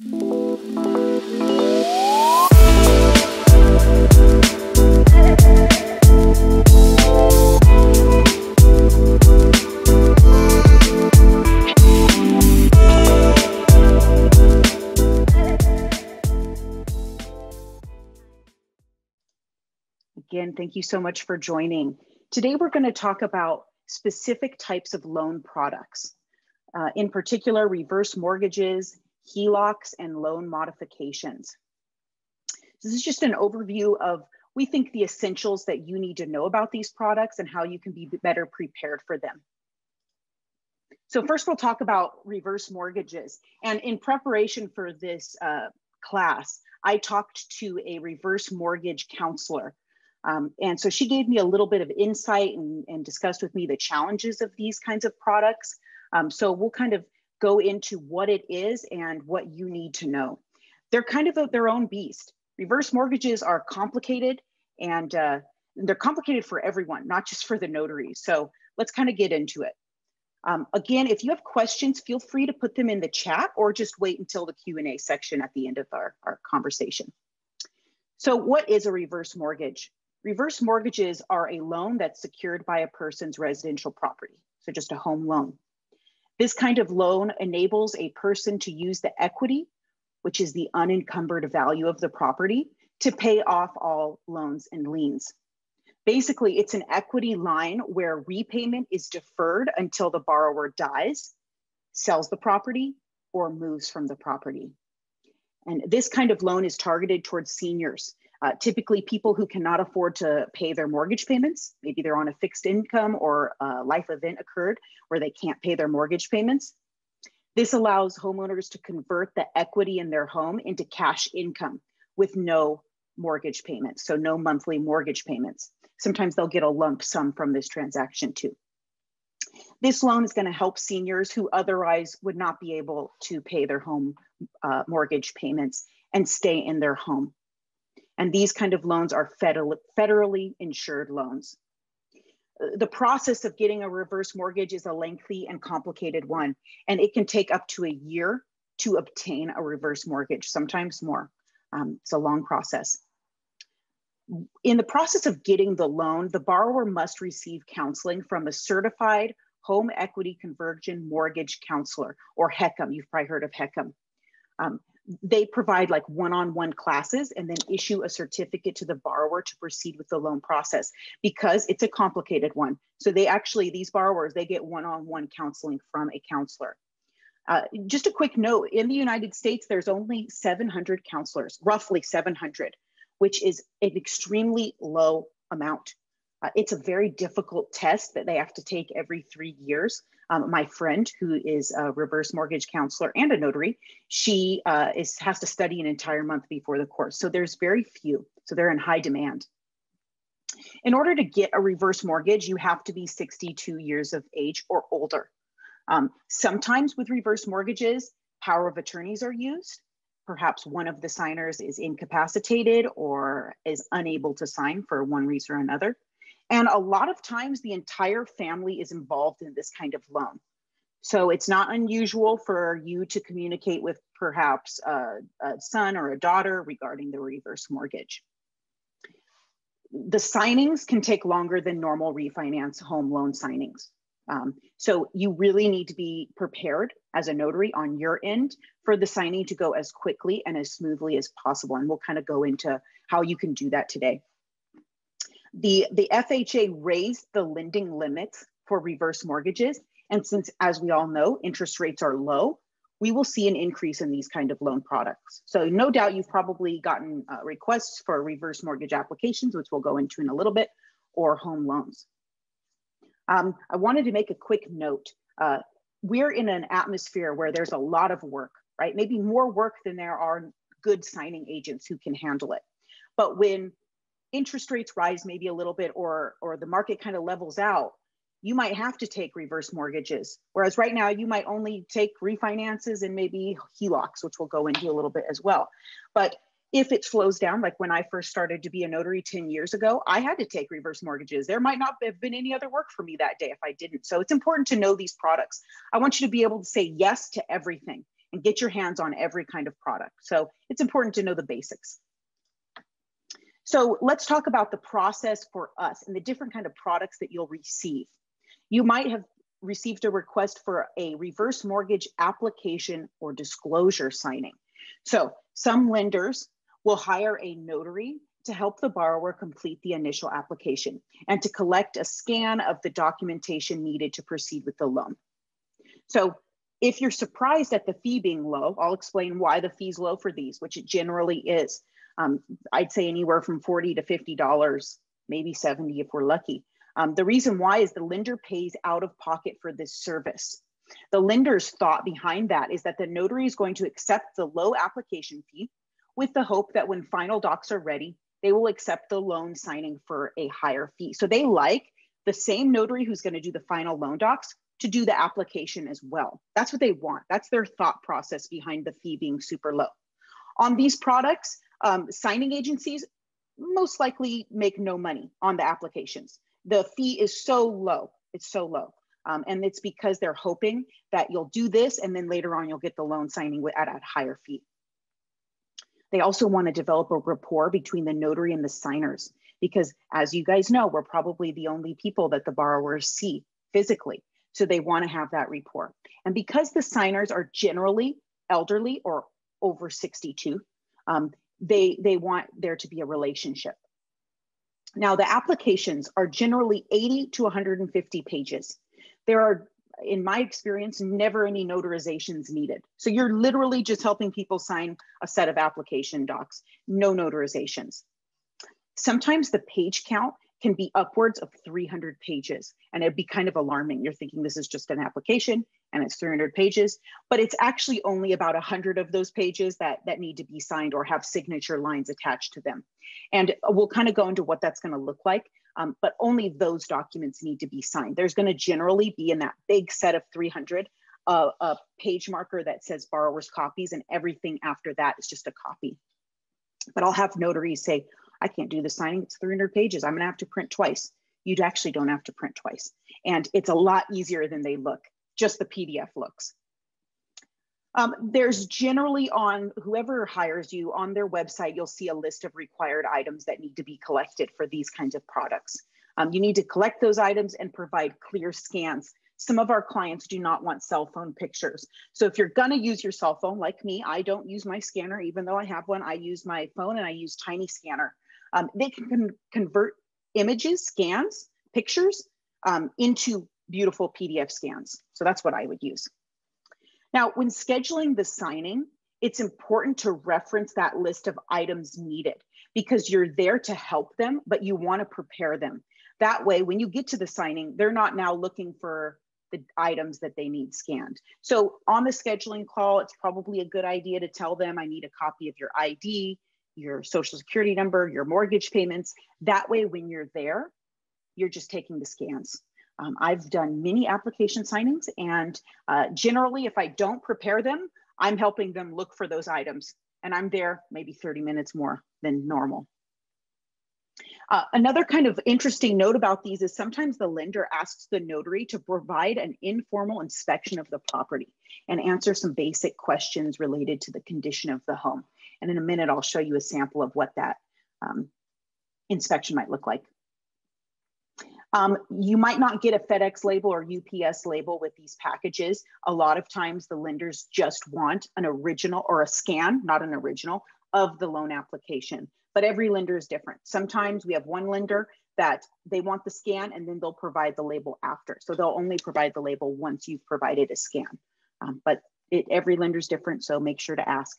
Again, thank you so much for joining. Today, we're going to talk about specific types of loan products, uh, in particular, reverse mortgages, HELOCs, and loan modifications. This is just an overview of, we think, the essentials that you need to know about these products and how you can be better prepared for them. So first we'll talk about reverse mortgages. And in preparation for this uh, class, I talked to a reverse mortgage counselor um, and so she gave me a little bit of insight and, and, discussed with me the challenges of these kinds of products. Um, so we'll kind of go into what it is and what you need to know. They're kind of a, their own beast. Reverse mortgages are complicated and uh, they're complicated for everyone, not just for the notary. So let's kind of get into it. Um, again, if you have questions, feel free to put them in the chat or just wait until the Q&A section at the end of our, our conversation. So what is a reverse mortgage? Reverse mortgages are a loan that's secured by a person's residential property, so just a home loan. This kind of loan enables a person to use the equity, which is the unencumbered value of the property, to pay off all loans and liens. Basically, it's an equity line where repayment is deferred until the borrower dies, sells the property, or moves from the property. And this kind of loan is targeted towards seniors uh, typically, people who cannot afford to pay their mortgage payments, maybe they're on a fixed income or a life event occurred where they can't pay their mortgage payments. This allows homeowners to convert the equity in their home into cash income with no mortgage payments, so no monthly mortgage payments. Sometimes they'll get a lump sum from this transaction too. This loan is going to help seniors who otherwise would not be able to pay their home uh, mortgage payments and stay in their home. And these kind of loans are federal, federally insured loans. The process of getting a reverse mortgage is a lengthy and complicated one, and it can take up to a year to obtain a reverse mortgage, sometimes more. Um, it's a long process. In the process of getting the loan, the borrower must receive counseling from a certified home equity conversion mortgage counselor or HECM. You've probably heard of HECM. Um, they provide like one-on-one classes and then issue a certificate to the borrower to proceed with the loan process because it's a complicated one. So they actually, these borrowers, they get one-on-one counseling from a counselor. Uh, just a quick note, in the United States, there's only 700 counselors, roughly 700, which is an extremely low amount. Uh, it's a very difficult test that they have to take every three years. Um, my friend, who is a reverse mortgage counselor and a notary, she uh, is has to study an entire month before the course. So there's very few. So they're in high demand. In order to get a reverse mortgage, you have to be 62 years of age or older. Um, sometimes with reverse mortgages, power of attorneys are used. Perhaps one of the signers is incapacitated or is unable to sign for one reason or another. And a lot of times the entire family is involved in this kind of loan. So it's not unusual for you to communicate with perhaps a, a, son or a daughter regarding the reverse mortgage. The signings can take longer than normal refinance home loan signings. Um, so you really need to be prepared as a notary on your end for the signing to go as quickly and as smoothly as possible. And we'll kind of go into how you can do that today. The, the FHA raised the lending limits for reverse mortgages. And since, as we all know, interest rates are low, we will see an increase in these kind of loan products. So no doubt you've probably gotten uh, requests for reverse mortgage applications, which we'll go into in a little bit, or home loans. Um, I wanted to make a quick note. Uh, we're in an atmosphere where there's a lot of work, right? Maybe more work than there are good signing agents who can handle it. But when interest rates rise maybe a little bit or or the market kind of levels out you might have to take reverse mortgages. Whereas right now you might only take refinances and maybe helocs which we'll go into a little bit as well. But if it slows down like when i first started to be a notary 10 years ago i had to take reverse mortgages. There might not have been any other work for me that day if i didn't. So it's important to know these products. I want you to be able to say yes to everything and get your hands on every kind of product. So it's important to know the basics. So let's talk about the process for us and the different kind of products that you'll receive. You might have received a request for a reverse mortgage application or disclosure signing. So some lenders will hire a notary to help the borrower complete the initial application and to collect a scan of the documentation needed to proceed with the loan. So if you're surprised at the fee being low, I'll explain why the fee's low for these, which it generally is. Um, I'd say anywhere from 40 to $50, maybe 70 if we're lucky. Um, the reason why is the lender pays out of pocket for this service. The lender's thought behind that is that the notary is going to accept the low application fee with the hope that when final docs are ready, they will accept the loan signing for a higher fee. So they like the same notary who's going to do the final loan docs to do the application as well. That's what they want. That's their thought process behind the fee being super low. On these products, um, signing agencies most likely make no money on the applications. The fee is so low. It's so low. Um, and it's because they're hoping that you'll do this and then later on you'll get the loan signing at a higher fee. They also want to develop a rapport between the notary and the signers because as you guys know, we're probably the only people that the borrowers see physically. So they want to have that rapport. And because the signers are generally elderly or over 62, um, they, they want there to be a relationship. Now, the applications are generally 80 to 150 pages. There are in my experience, never any notarizations needed. So you're literally just helping people sign a set of application docs, no notarizations. Sometimes the page count can be upwards of 300 pages and it'd be kind of alarming. You're thinking this is just an application and it's 300 pages, but it's actually only about 100 of those pages that, that need to be signed or have signature lines attached to them. And we'll kind of go into what that's gonna look like um, but only those documents need to be signed. There's going to generally be in that big set of 300 uh, a page marker that says borrower's copies, and everything after that is just a copy. But I'll have notaries say, I can't do the signing, it's 300 pages. I'm going to have to print twice. You actually don't have to print twice. And it's a lot easier than they look, just the PDF looks. Um, there's generally on whoever hires you on their website, you'll see a list of required items that need to be collected for these kinds of products. Um, you need to collect those items and provide clear scans. Some of our clients do not want cell phone pictures. So if you're gonna use your cell phone, like me, I don't use my scanner, even though I have one, I use my phone and I use Tiny Scanner. Um, they can con convert images, scans, pictures um, into beautiful PDF scans. So that's what I would use. Now, when scheduling the signing, it's important to reference that list of items needed because you're there to help them, but you want to prepare them. That way, when you get to the signing, they're not now looking for the items that they need scanned. So on the scheduling call, it's probably a good idea to tell them, I need a copy of your ID, your social security number, your mortgage payments. That way, when you're there, you're just taking the scans. Um, I've done many application signings and uh, generally if I don't prepare them, I'm helping them look for those items and I'm there maybe 30 minutes more than normal. Uh, another kind of interesting note about these is sometimes the lender asks the notary to provide an informal inspection of the property and answer some basic questions related to the condition of the home. And in a minute, I'll show you a sample of what that um, inspection might look like. Um, you might not get a FedEx label or UPS label with these packages. A lot of times the lenders just want an original or a scan, not an original, of the loan application. But every lender is different. Sometimes we have one lender that they want the scan and then they'll provide the label after. So they'll only provide the label once you've provided a scan. Um, but it, every lender is different, so make sure to ask.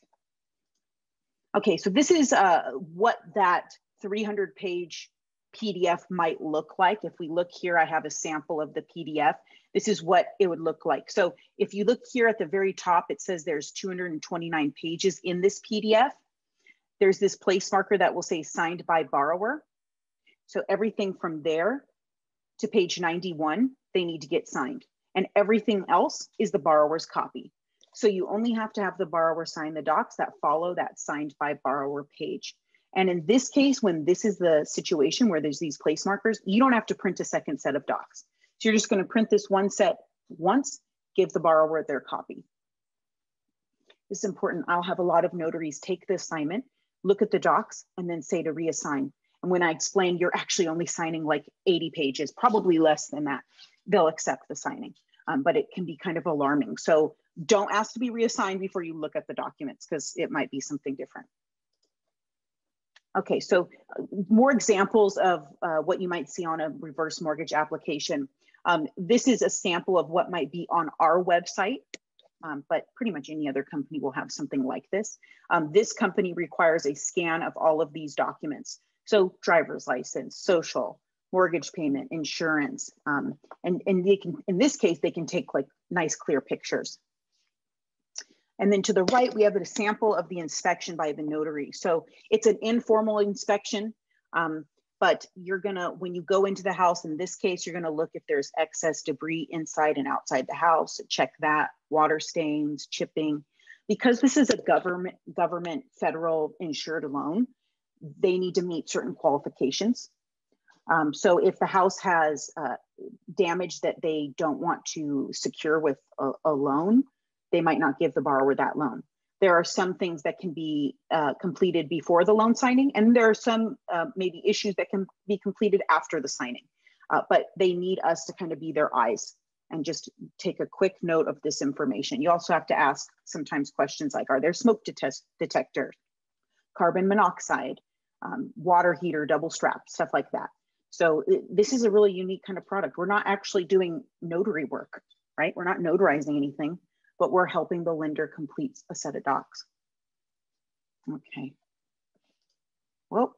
Okay, so this is uh, what that 300 page PDF might look like. If we look here, I have a sample of the PDF. This is what it would look like. So if you look here at the very top, it says there's 229 pages in this PDF. There's this place marker that will say signed by borrower. So everything from there to page 91, they need to get signed. And everything else is the borrower's copy. So you only have to have the borrower sign the docs that follow that signed by borrower page. And in this case, when this is the situation where there's these place markers, you don't have to print a second set of docs. So you're just gonna print this one set once, give the borrower their copy. this is important. I'll have a lot of notaries take the assignment, look at the docs, and then say to reassign. And when I explain, you're actually only signing like 80 pages, probably less than that, they'll accept the signing. Um, but it can be kind of alarming. So don't ask to be reassigned before you look at the documents because it might be something different. Okay, so uh, more examples of uh, what you might see on a reverse mortgage application. Um, this is a sample of what might be on our website, um, but pretty much any other company will have something like this. Um, this company requires a scan of all of these documents. So driver's license, social, mortgage payment, insurance, um, and, and they can, in this case, they can take like nice clear pictures. And then to the right, we have a sample of the inspection by the notary. So it's an informal inspection, um, but you're gonna, when you go into the house, in this case, you're gonna look if there's excess debris inside and outside the house, check that, water stains, chipping. Because this is a government, government federal insured loan, they need to meet certain qualifications. Um, so if the house has uh, damage that they don't want to secure with a, a loan, they might not give the borrower that loan. There are some things that can be uh, completed before the loan signing, and there are some uh, maybe issues that can be completed after the signing. Uh, but they need us to kind of be their eyes and just take a quick note of this information. You also have to ask sometimes questions like, are there smoke detect detectors, carbon monoxide, um, water heater, double strap, stuff like that. So it, this is a really unique kind of product. We're not actually doing notary work, right? We're not notarizing anything but we're helping the lender complete a set of docs. Okay. Well,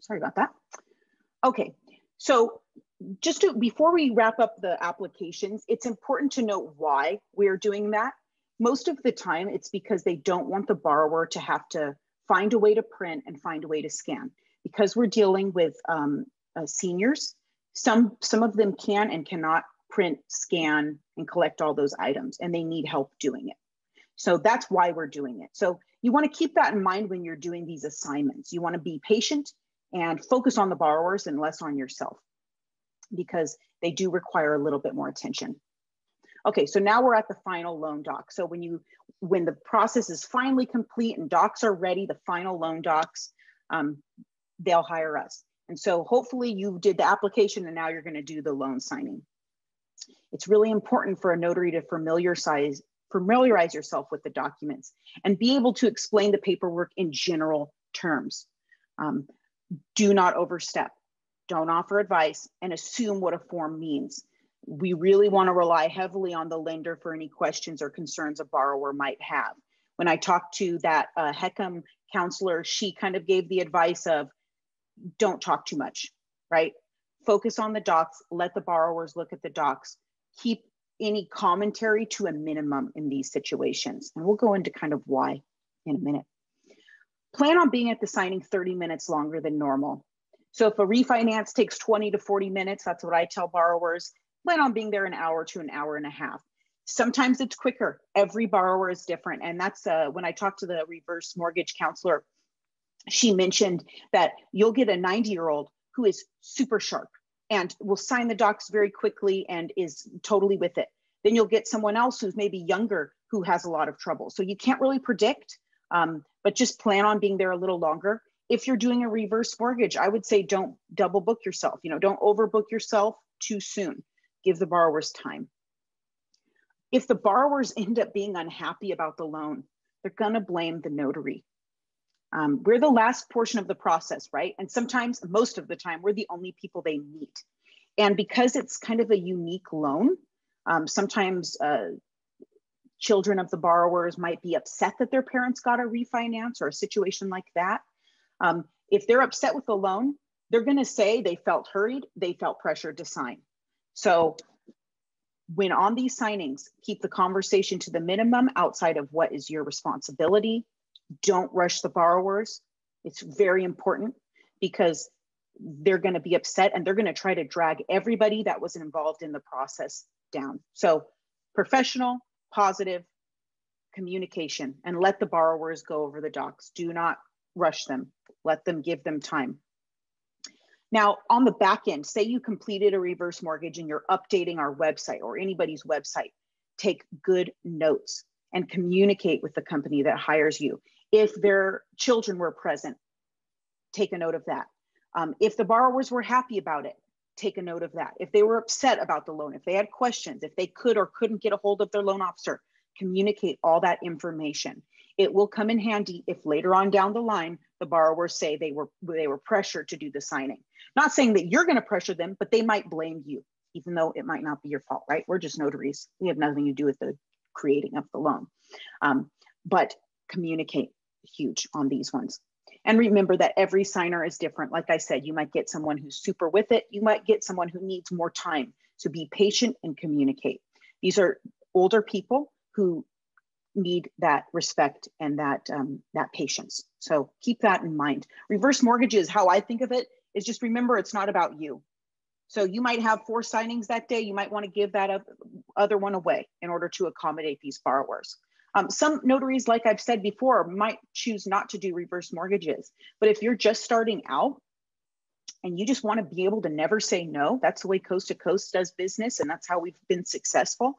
sorry about that. Okay, so just to, before we wrap up the applications, it's important to note why we're doing that. Most of the time, it's because they don't want the borrower to have to find a way to print and find a way to scan. Because we're dealing with um, uh, seniors, some, some of them can and cannot print, scan, and collect all those items, and they need help doing it. So that's why we're doing it. So you want to keep that in mind when you're doing these assignments. You want to be patient and focus on the borrowers and less on yourself because they do require a little bit more attention. Okay, so now we're at the final loan doc. So when you when the process is finally complete and docs are ready, the final loan docs, um, they'll hire us. And so hopefully you did the application and now you're going to do the loan signing. It's really important for a notary to familiarize, familiarize yourself with the documents and be able to explain the paperwork in general terms. Um, do not overstep, don't offer advice, and assume what a form means. We really want to rely heavily on the lender for any questions or concerns a borrower might have. When I talked to that uh, HECM counselor, she kind of gave the advice of don't talk too much, right? Focus on the docs, let the borrowers look at the docs, keep any commentary to a minimum in these situations. And we'll go into kind of why in a minute. Plan on being at the signing 30 minutes longer than normal. So if a refinance takes 20 to 40 minutes, that's what I tell borrowers, plan on being there an hour to an hour and a half. Sometimes it's quicker. Every borrower is different. And that's uh, when I talked to the reverse mortgage counselor, she mentioned that you'll get a 90 year old who is super sharp and will sign the docs very quickly and is totally with it. Then you'll get someone else who's maybe younger who has a lot of trouble. So you can't really predict, um, but just plan on being there a little longer. If you're doing a reverse mortgage, I would say don't double book yourself. You know, don't overbook yourself too soon. Give the borrowers time. If the borrowers end up being unhappy about the loan, they're gonna blame the notary. Um, we're the last portion of the process, right? And sometimes, most of the time, we're the only people they meet. And because it's kind of a unique loan, um, sometimes uh, children of the borrowers might be upset that their parents got a refinance or a situation like that. Um, if they're upset with the loan, they're going to say they felt hurried, they felt pressured to sign. So when on these signings, keep the conversation to the minimum outside of what is your responsibility don't rush the borrowers. It's very important because they're going to be upset and they're going to try to drag everybody that was involved in the process down. So, professional, positive communication and let the borrowers go over the docs. Do not rush them, let them give them time. Now, on the back end, say you completed a reverse mortgage and you're updating our website or anybody's website, take good notes and communicate with the company that hires you. If their children were present, take a note of that. Um, if the borrowers were happy about it, take a note of that. If they were upset about the loan, if they had questions, if they could or couldn't get a hold of their loan officer, communicate all that information. It will come in handy if later on down the line the borrowers say they were they were pressured to do the signing. Not saying that you're going to pressure them, but they might blame you, even though it might not be your fault, right? We're just notaries. We have nothing to do with the creating of the loan. Um, but communicate huge on these ones. And remember that every signer is different. Like I said, you might get someone who's super with it. You might get someone who needs more time. So be patient and communicate. These are older people who need that respect and that um, that patience. So keep that in mind. Reverse mortgages, how I think of it is just remember it's not about you. So you might have four signings that day. You might want to give that other one away in order to accommodate these borrowers. Um, some notaries, like I've said before, might choose not to do reverse mortgages. But if you're just starting out and you just want to be able to never say no, that's the way Coast to Coast does business, and that's how we've been successful.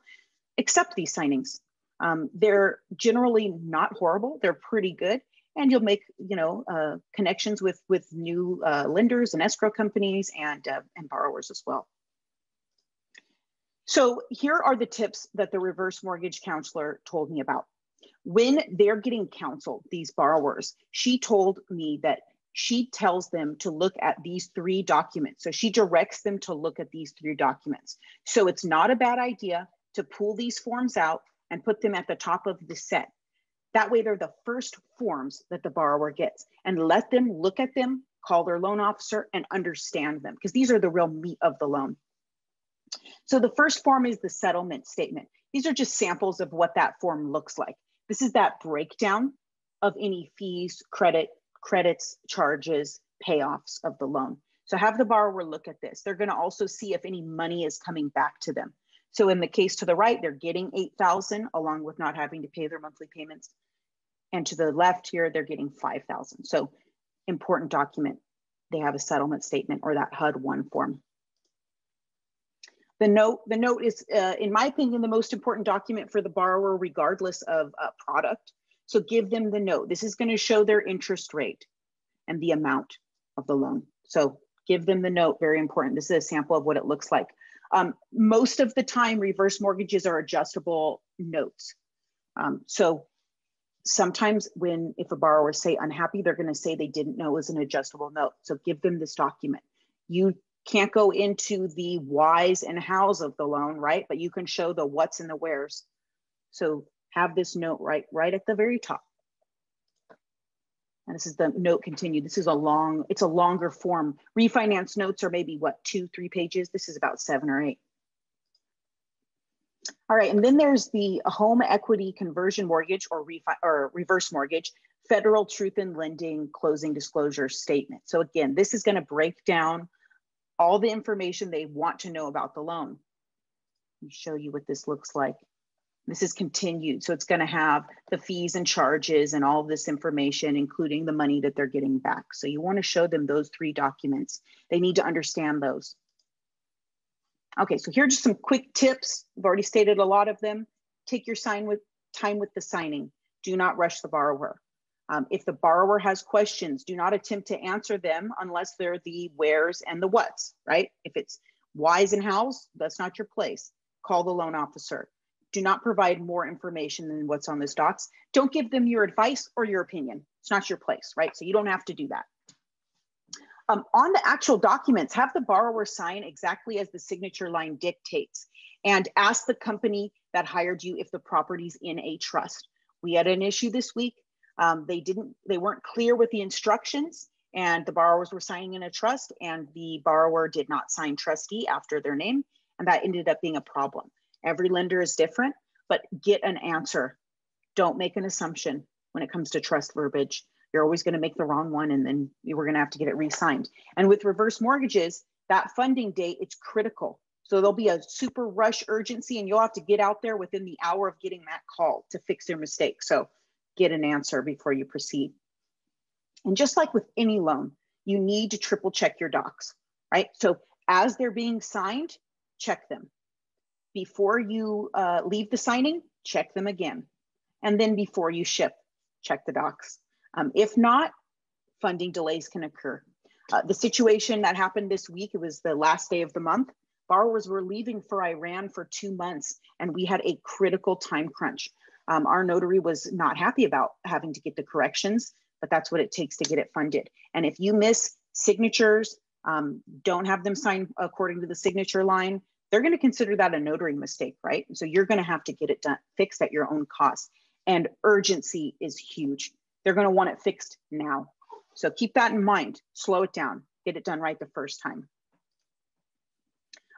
Accept these signings. Um, they're generally not horrible. They're pretty good, and you'll make you know uh, connections with with new uh, lenders and escrow companies and uh, and borrowers as well. So here are the tips that the reverse mortgage counselor told me about. When they're getting counseled, these borrowers, she told me that she tells them to look at these three documents. So she directs them to look at these three documents. So it's not a bad idea to pull these forms out and put them at the top of the set. That way, they're the first forms that the borrower gets and let them look at them, call their loan officer, and understand them because these are the real meat of the loan. So the first form is the settlement statement. These are just samples of what that form looks like. This is that breakdown of any fees, credit, credits, charges, payoffs of the loan. So have the borrower look at this. They're going to also see if any money is coming back to them. So in the case to the right, they're getting 8,000 along with not having to pay their monthly payments. And to the left here, they're getting 5,000. So important document. They have a settlement statement or that HUD one form. The note, the note is, uh, in my opinion, the most important document for the borrower, regardless of uh, product. So give them the note. This is going to show their interest rate and the amount of the loan. So give them the note, very important. This is a sample of what it looks like. Um, most of the time, reverse mortgages are adjustable notes. Um, so sometimes when, if a borrower say unhappy, they're gonna say they didn't know it was an adjustable note. So give them this document. You can't go into the whys and hows of the loan, right? But you can show the what's and the where's. So have this note right, right at the very top. And this is the note continued. This is a long, it's a longer form. Refinance notes are maybe what, two, three pages? This is about seven or eight. All right, and then there's the home equity conversion mortgage or, refi or reverse mortgage, federal truth in lending closing disclosure statement. So again, this is gonna break down all the information they want to know about the loan. Let me show you what this looks like. This is continued. So it's going to have the fees and charges and all this information, including the money that they're getting back. So you want to show them those three documents. They need to understand those. Okay, so here are just some quick tips. I've already stated a lot of them. Take your sign with time with the signing. Do not rush the borrower. Um, if the borrower has questions, do not attempt to answer them unless they're the wheres and the whats, right? If it's whys and hows, that's not your place. Call the loan officer. Do not provide more information than what's on this docs. Don't give them your advice or your opinion. It's not your place, right? So you don't have to do that. Um, on the actual documents, have the borrower sign exactly as the signature line dictates and ask the company that hired you if the property's in a trust. We had an issue this week um, they didn't, they weren't clear with the instructions and the borrowers were signing in a trust and the borrower did not sign trustee after their name. And that ended up being a problem. Every lender is different, but get an answer. Don't make an assumption when it comes to trust verbiage. You're always going to make the wrong one and then you were going to have to get it re-signed. And with reverse mortgages, that funding date, it's critical. So there'll be a super rush urgency and you'll have to get out there within the hour of getting that call to fix their mistake. So get an answer before you proceed. And just like with any loan, you need to triple check your docs, right? So as they're being signed, check them. Before you uh, leave the signing, check them again. And then before you ship, check the docs. Um, if not, funding delays can occur. Uh, the situation that happened this week, it was the last day of the month. Borrowers were leaving for Iran for two months, and we had a critical time crunch. Um, our notary was not happy about having to get the corrections, but that's what it takes to get it funded. And if you miss signatures, um, don't have them signed according to the signature line, they're going to consider that a notary mistake, right? So you're going to have to get it done, fixed at your own cost. And urgency is huge. They're going to want it fixed now. So keep that in mind. Slow it down. Get it done right the first time.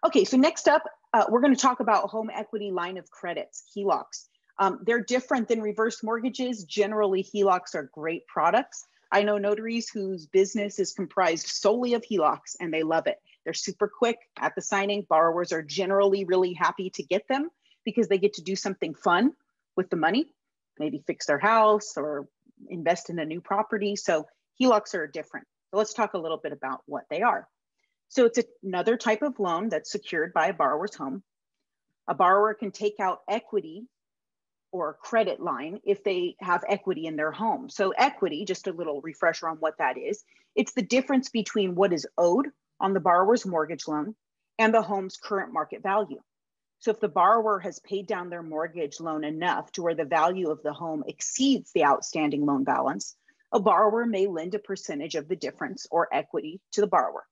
Okay, so next up, uh, we're going to talk about home equity line of credits, HELOCs. Um, they're different than reverse mortgages. Generally, HELOCs are great products. I know notaries whose business is comprised solely of HELOCs and they love it. They're super quick at the signing. Borrowers are generally really happy to get them because they get to do something fun with the money, maybe fix their house or invest in a new property. So HELOCs are different. So let's talk a little bit about what they are. So it's another type of loan that's secured by a borrower's home. A borrower can take out equity or credit line if they have equity in their home. So equity, just a little refresher on what that is, it's the difference between what is owed on the borrower's mortgage loan and the home's current market value. So if the borrower has paid down their mortgage loan enough to where the value of the home exceeds the outstanding loan balance, a borrower may lend a percentage of the difference or equity to the borrower.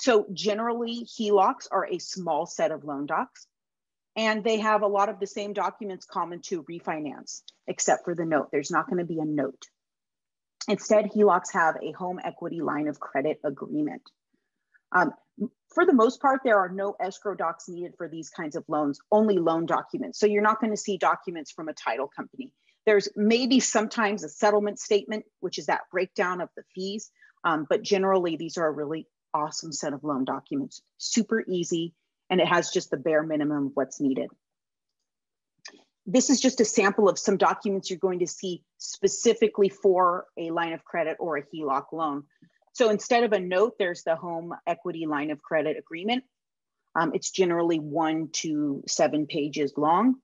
So generally, HELOCs are a small set of loan docs, and they have a lot of the same documents common to refinance, except for the note. There's not going to be a note. Instead, HELOCs have a home equity line of credit agreement. Um, for the most part, there are no escrow docs needed for these kinds of loans, only loan documents. So you're not going to see documents from a title company. There's maybe sometimes a settlement statement, which is that breakdown of the fees. Um, but generally, these are a really awesome set of loan documents, super easy, and it has just the bare minimum of what's needed. This is just a sample of some documents you're going to see specifically for a line of credit or a HELOC loan. So instead of a note, there's the home equity line of credit agreement. Um, it's generally one to seven pages long.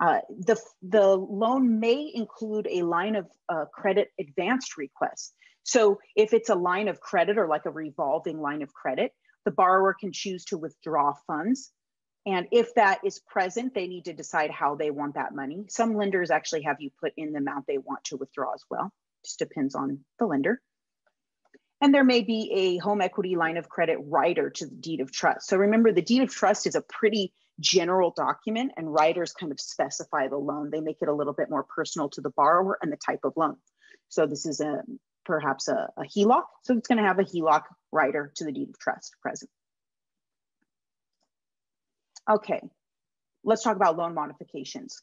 Uh, the, the loan may include a line of uh, credit advanced request. So if it's a line of credit or like a revolving line of credit, the borrower can choose to withdraw funds. And if that is present, they need to decide how they want that money. Some lenders actually have you put in the amount they want to withdraw as well. Just depends on the lender. And there may be a home equity line of credit rider to the deed of trust. So remember, the deed of trust is a pretty general document, and riders kind of specify the loan. They make it a little bit more personal to the borrower and the type of loan. So this is a perhaps a, a HELOC. So it's going to have a HELOC rider to the deed of trust present. Okay, let's talk about loan modifications.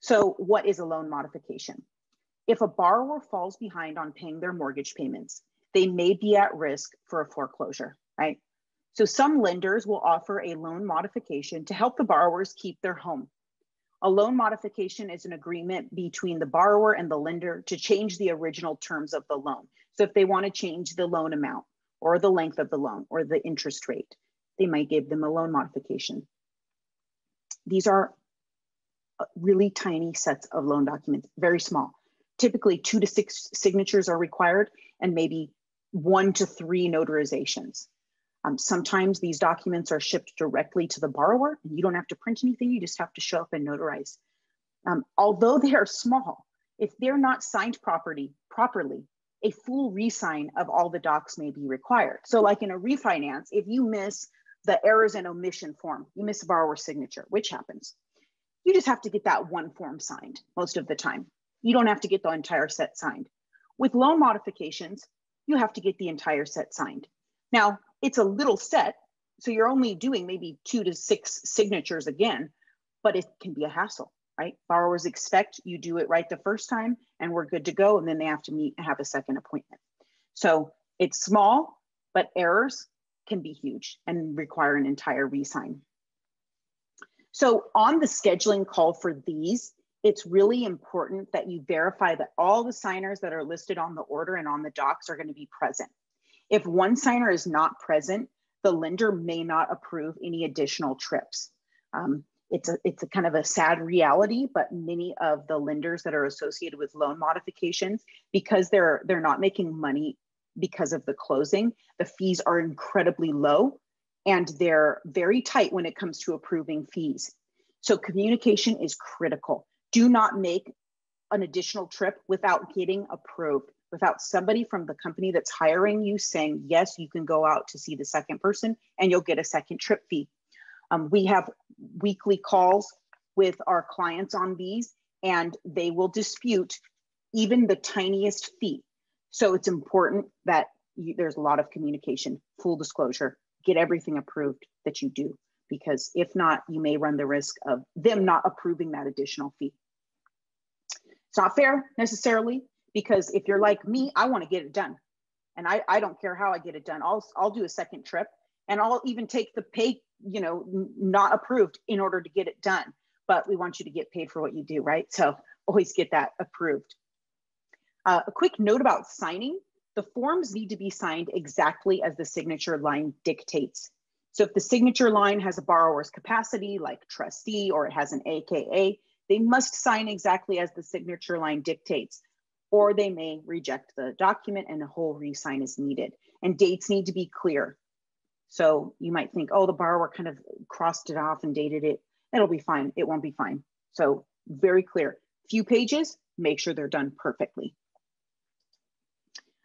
So what is a loan modification? If a borrower falls behind on paying their mortgage payments, they may be at risk for a foreclosure, right? So some lenders will offer a loan modification to help the borrowers keep their home. A loan modification is an agreement between the borrower and the lender to change the original terms of the loan. So if they want to change the loan amount or the length of the loan or the interest rate, they might give them a loan modification. These are uh, really tiny sets of loan documents, very small. Typically two to six signatures are required and maybe one to three notarizations. Um, sometimes these documents are shipped directly to the borrower and you don't have to print anything, you just have to show up and notarize. Um, although they are small, if they're not signed property, properly, a full resign of all the docs may be required. So like in a refinance, if you miss the errors and omission form, you miss a borrower signature, which happens, you just have to get that one form signed most of the time. You don't have to get the entire set signed. With loan modifications, you have to get the entire set signed. Now, it's a little set, so you're only doing maybe two to six signatures again, but it can be a hassle, right? Borrowers expect you do it right the first time and we're good to go, and then they have to meet and have a second appointment. So it's small, but errors can be huge and require an entire resign. So on the scheduling call for these, it's really important that you verify that all the signers that are listed on the order and on the docs are going to be present. If one signer is not present, the lender may not approve any additional trips. Um, it's a it's a kind of a sad reality, but many of the lenders that are associated with loan modifications, because they're they're not making money because of the closing, the fees are incredibly low and they're very tight when it comes to approving fees. So communication is critical. Do not make an additional trip without getting approved, without somebody from the company that's hiring you saying, yes, you can go out to see the second person and you'll get a second trip fee. Um, we have weekly calls with our clients on these, and they will dispute even the tiniest fee. So it's important that you, there's a lot of communication, full disclosure, get everything approved that you do, because if not, you may run the risk of them not approving that additional fee. It's not fair necessarily, because if you're like me, I want to get it done. And I, I don't care how I get it done. I'll, I'll do a second trip and I'll even take the pay you know, not approved in order to get it done. But we want you to get paid for what you do, right? So always get that approved. Uh, a quick note about signing. The forms need to be signed exactly as the signature line dictates. So if the signature line has a borrower's capacity like trustee or it has an AKA, they must sign exactly as the signature line dictates, or they may reject the document and a whole re-sign is needed. And dates need to be clear. So you might think, oh, the borrower kind of crossed it off and dated it. It'll be fine. It won't be fine. So very clear. Few pages, make sure they're done perfectly.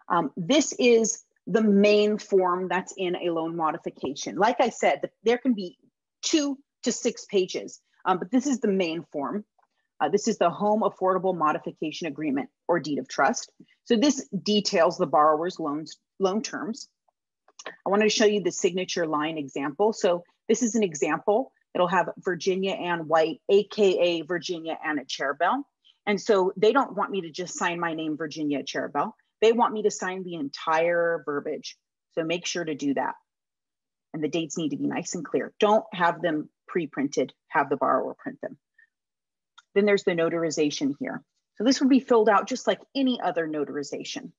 Um, this is the main form that's in a loan modification. Like I said, there can be two to six pages, um, but this is the main form. Uh, this is the Home Affordable Modification Agreement or Deed of Trust. So this details the borrower's loans, loan terms. I wanted to show you the signature line example. So this is an example. It'll have Virginia Ann White, AKA Virginia Anna Charbel. And so they don't want me to just sign my name, Virginia Charbel. They want me to sign the entire verbiage. So make sure to do that. And the dates need to be nice and clear. Don't have them pre-printed, have the borrower print them. Then there's the notarization here. So this would be filled out just like any other notarization.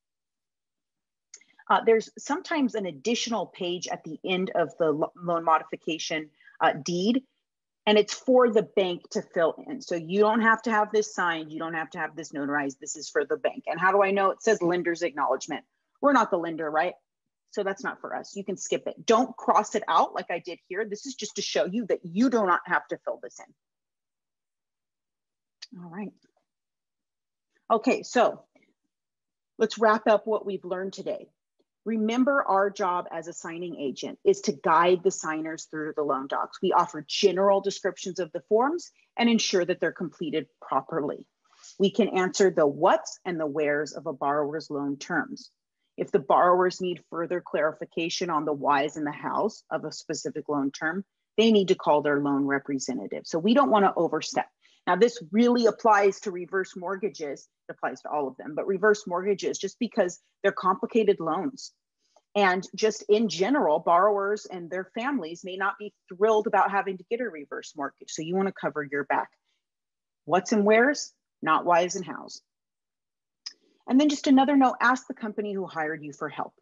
Uh, there's sometimes an additional page at the end of the loan modification uh, deed, and it's for the bank to fill in. So you don't have to have this signed. You don't have to have this notarized. This is for the bank. And how do I know? It says lender's acknowledgement. We're not the lender, right? So that's not for us. You can skip it. Don't cross it out like I did here. This is just to show you that you do not have to fill this in. All right. Okay, so let's wrap up what we've learned today. Remember, our job as a signing agent is to guide the signers through the loan docs. We offer general descriptions of the forms and ensure that they're completed properly. We can answer the what's and the where's of a borrower's loan terms. If the borrowers need further clarification on the whys and the hows of a specific loan term, they need to call their loan representative. So we don't want to overstep. Now, this really applies to reverse mortgages. It applies to all of them, but reverse mortgages, just because they're complicated loans. And just in general, borrowers and their families may not be thrilled about having to get a reverse mortgage. So you want to cover your back. What's and where's, not whys and hows. And then just another note ask the company who hired you for help.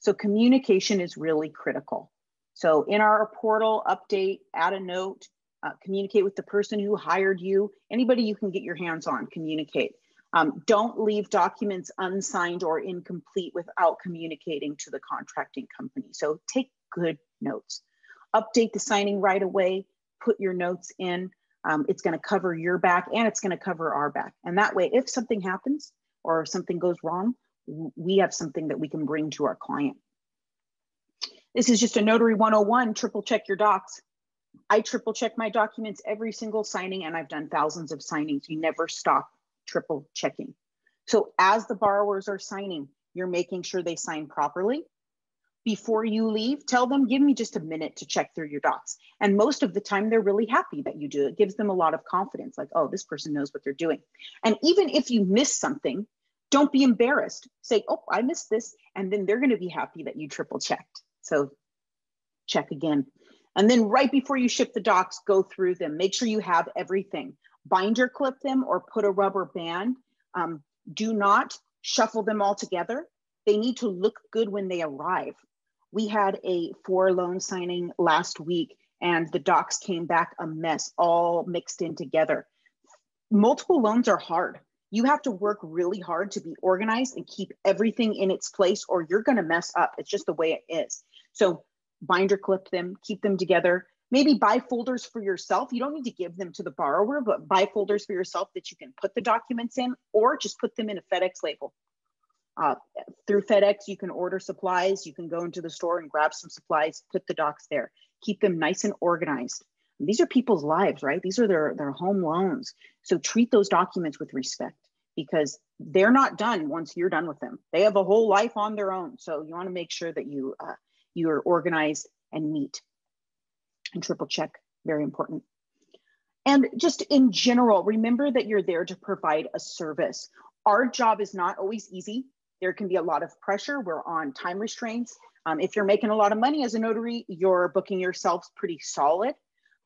So communication is really critical. So in our portal update, add a note, uh, communicate with the person who hired you, anybody you can get your hands on, communicate. Um, don't leave documents unsigned or incomplete without communicating to the contracting company. So take good notes. Update the signing right away, put your notes in. Um, it's going to cover your back and it's going to cover our back. And that way, if something happens or something goes wrong, we have something that we can bring to our client. This is just a Notary 101, triple check your docs. I triple check my documents every single signing, and I've done thousands of signings. You never stop triple checking. So as the borrowers are signing, you're making sure they sign properly. Before you leave, tell them, give me just a minute to check through your docs. And most of the time, they're really happy that you do. It gives them a lot of confidence, like, oh, this person knows what they're doing. And even if you miss something, don't be embarrassed. Say, oh, I missed this. And then they're going to be happy that you triple checked. So check again. And then right before you ship the docs, go through them. Make sure you have everything. Binder clip them or put a rubber band. Um, do not shuffle them all together. They need to look good when they arrive. We had a four loan signing last week and the docs came back a mess, all mixed in together. Multiple loans are hard. You have to work really hard to be organized and keep everything in its place, or you're going to mess up. It's just the way it is. So, binder clip them, keep them together. Maybe buy folders for yourself. You don't need to give them to the borrower, but buy folders for yourself that you can put the documents in, or just put them in a FedEx label. Uh, through FedEx, you can order supplies. You can go into the store and grab some supplies, put the docs there keep them nice and organized. these are people's lives, right? These are their, their home loans. So treat those documents with respect because they're not done once you're done with them. They have a whole life on their own. So you want to make sure that you uh, you are organized and neat and triple check, very important. And just in general, remember that you're there to provide a service. Our job is not always easy. There can be a lot of pressure. We're on time restraints. Um, if you're making a lot of money as a notary, you're booking yourself pretty solid.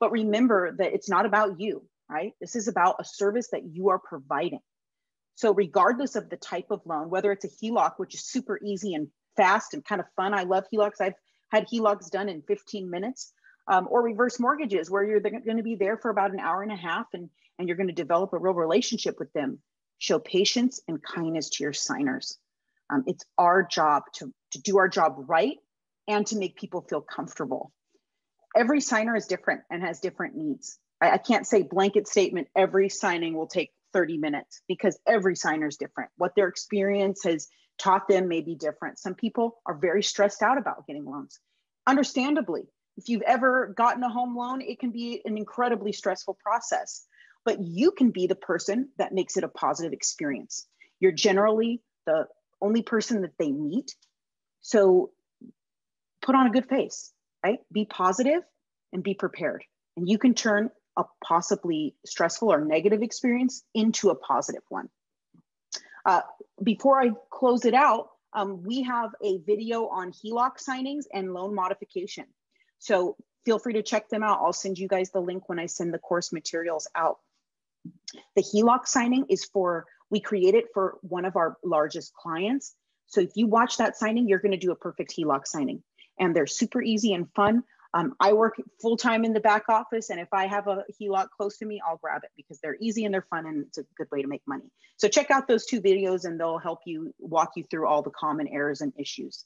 But remember that it's not about you, right? This is about a service that you are providing. So, regardless of the type of loan, whether it's a HELOC, which is super easy and fast and kind of fun, I love HELOCs. I've had HELOCs done in 15 minutes, um, or reverse mortgages, where you're going to be there for about an hour and a half and, and you're going to develop a real relationship with them. Show patience and kindness to your signers. Um, it's our job to, to do our job right and to make people feel comfortable. Every signer is different and has different needs. I, I can't say blanket statement, every signing will take 30 minutes because every signer is different. What their experience has taught them may be different. Some people are very stressed out about getting loans. Understandably, if you've ever gotten a home loan, it can be an incredibly stressful process, but you can be the person that makes it a positive experience. You're generally the only person that they meet. So put on a good face, right? Be positive and be prepared. And you can turn a possibly stressful or negative experience into a positive one. Uh, before I close it out, um, we have a video on HELOC signings and loan modification. So feel free to check them out. I'll send you guys the link when I send the course materials out. The HELOC signing is for we create it for one of our largest clients. So if you watch that signing, you're going to do a perfect HELOC signing. And they're super easy and fun. Um, I work full time in the back office, and if I have a HELOC close to me, I'll grab it because they're easy and they're fun, and it's a good way to make money. So check out those two videos, and they'll help you walk you through all the common errors and issues.